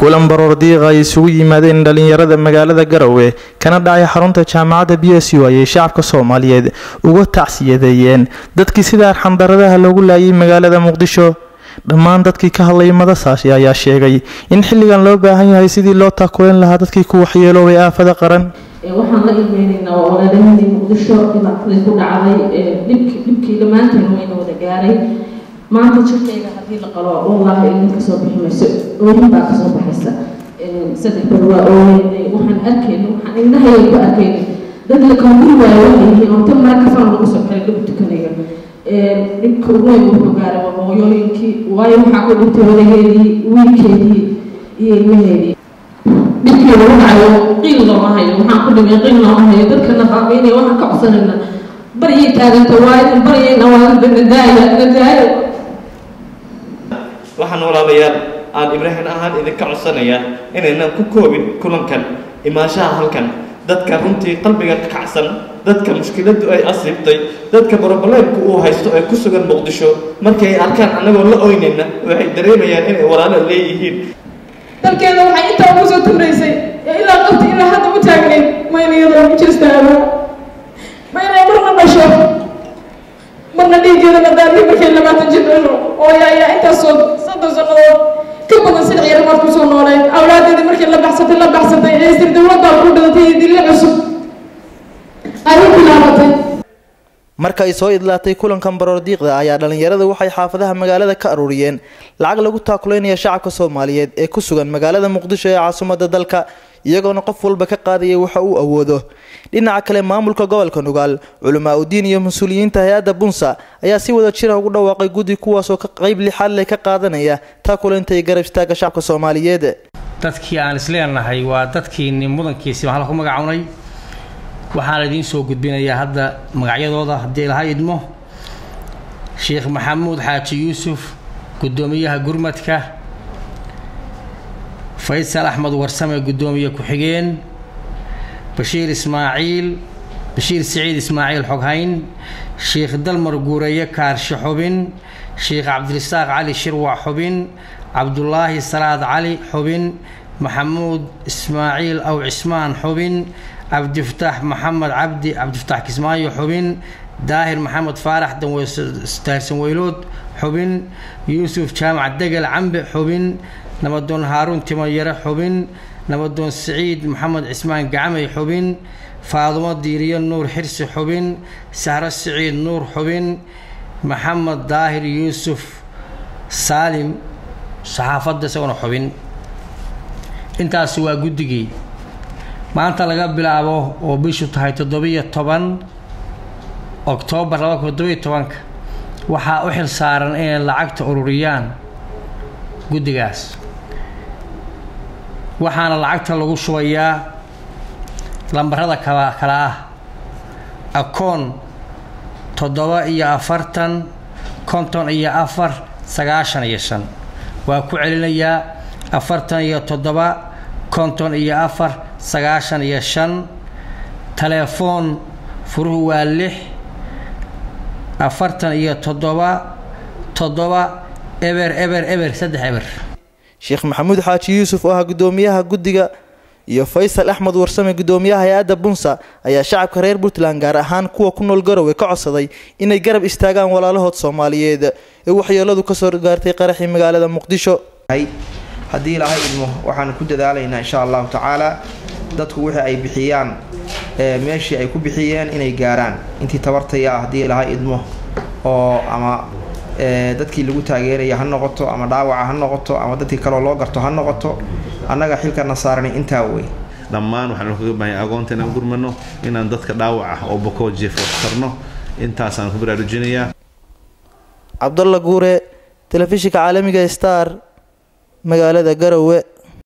kulan baroor diiqa ay isugu yimaadeen dhalinyarada magaalada garowe kana dhacay xarunta jaamacadda b s u ayay shacabka soomaaliyeed uga tacsiyadeeyeen dadkii sida arxandaradaha loogu laayay magaalada muqdisho dhammaan dadkii ka hadlayay madasaasi ayaa sheegay in xilligan loo baahan yahay sidii loo taakuleen lahaa dadkii ku waxyeeloobay aafada qaran. Waxaan la ilmeynaynaa oo walaalahadii muqdisho dhibaatadii ku dhacday dhibkii dhammaanteen wayna wada gaaray maanta jirkayga haddii la qalo wallaahi ilin ka soo bixi mayso baa ka soo baxaysa. Saddex bar waa ooreynay waxaan arkayna waxaan indhahayga ku arkayna. Dad la koonfuri waayo waxay yihiin oo tan mara lagu soo xiray lagu tukanaya dhibka weyn wuxuu gaaray waa hooyooyinkii waayo waxaa ku dhintay wadageedii wiilkeedii iyo ilmaheedii. Dhibkii lagu dhacayo qiil looma hayo waxaan ku dhimay qiil looma hayo. Dadka nafaaqiynaya waxaan ka codsanayna baryay taaganta waa idin baryayna waa nadaaya nadaaya waxaan walaalayaal aan ibraahim ahaan idinka codsanayaa inaynan ku koobin kulankan imaanshaha halkan. Dadka runtii qalbiga ka kacsan dadka mushkiladdu ay asiibtay dadka boroboleebku uu haysto ee ku sugan muqdisho markii ay arkaan annagoo la oynayna waxay dareemayaan inay walaalo leeyihiin. Dalkeeda waxay intaa ugu soo tamraysay ee ilaa qabti ilaa hadda u taagnayd mayna iyadoo ugu jirstaaba labaatan jir dhasho ooya ayaa intaasoo soddon sannadood ka badan sida ciidamaad ku soo nooleed awlaadeedii markii la baxsatay la baxsatay ee isir dowladdaa ku dhidatay iyo dille cusub ay u bilaabatay marka ay soo idlaatay kulankan baroor diiqda ayaa dhalinyarada waxay xaafadaha magaalada ka aruuriyeen lacag lagu taakuleynaya shacabka soomaaliyeed ee ku sugan magaalada muqdisho ee caasimadda dalka iyagoona qof walba ka qaadayay waxa uu awoodo. Dhinaca kale maamulka gobolka nugaal culamaa udiin iyo mas'uuliyiinta hay'adda bunsa ayaa si wada jira ugu dhawaaqay guddi kuwaasoo qayb lixaad leh ka qaadanaya taakuleynta iyo garab istaagga shacabka soomaaliyeed. Dadkii aan isleenahay waa dadkiini mudankiisi waxaa ku magacawnay waxaan idiin soo gudbinayaa hadda magacyadooda haddii ilaha idmo sheekh maxamuud xaaji yuusuf guddoomiyaha gurmadka. Faysal axmed warsame guddoomiye ku-xigeen bashiir ismaaciil bashiir siciid ismaaciil xoghayn. Sheekh dalmar guureeye kaarshe xubin. Sheekh cabdirasaaq cali shirwac xubin. Cabdulaahi salaad cali xubin. Maxamuud ismaaciil aw cismaan xubin cabdifataax maxamed cabdi cabdifataax kismaayo xubin daahir maxamed faarax daahirsan weylood xubin yuusuf jaamac degel cambe xubin nabadoon haaruun timayare xubin nabadoon siciid maxamed cismaan gacmay xubin faadumo diiriyo nuur xirsi xubin sahro siciid nuur xubin maxamed daahir yuusuf saalim saxaafadda isaguna xubin. Intaasi waa guddigii maanta laga bilaabo oo bishu tahay toddobiyo toban oktoobar laba kun tobanka waxaa u xil saaran inay lacagta ururiyaan guddigaas. Waxaana lacagta lagu shubayaa lambarada kala kala ah. Akoon toddoba iyo afartan konton iyo afar sagaashan iyo shan. Waa ku celinayaa afartan iyo toddoba konton iyo afar sagaashan iyo shan telefoon furuhu waa lix afartan iyo toddoba toddoba eber eber eber saddex eber. Sheekh maxamuud xaaji yuusuf oo ah guddoomiyaha guddiga iyo faysal axmed warsame guddoomiyaha hay'adda bunsa ayaa shacabka reer puntland gaar ahaan kuwa ku nool garowe ka codsaday inay garab istaagaan walaalahood soomaaliyeed. Ee waxyeeladu ka soo gaartay qaraxii magaalada muqdisho. Haddii ilaahay idmo waxaan ku dadaalaynaa insha allahu tacaala dadku wixii ay bixiyaan meeshii ay ku bixiyeen inay gaaraan. Intii tabartaya ah haddii ilaahay idmo oo ama dadkii lagu taageeraya ha noqoto ama dhaawaca ha noqoto ama dadkii kaloo loo garto ha noqoto annaga xilkana saarnay intaa wey. Dhammaan waxaan kaga baahanya agoonta inaan gurmano inaan dadka dhaawac ah oo bokoo jeef tarno. Intaasaan ku baraarujinayaa cabdalla guure telefishinka caalamiga star magaalada garowe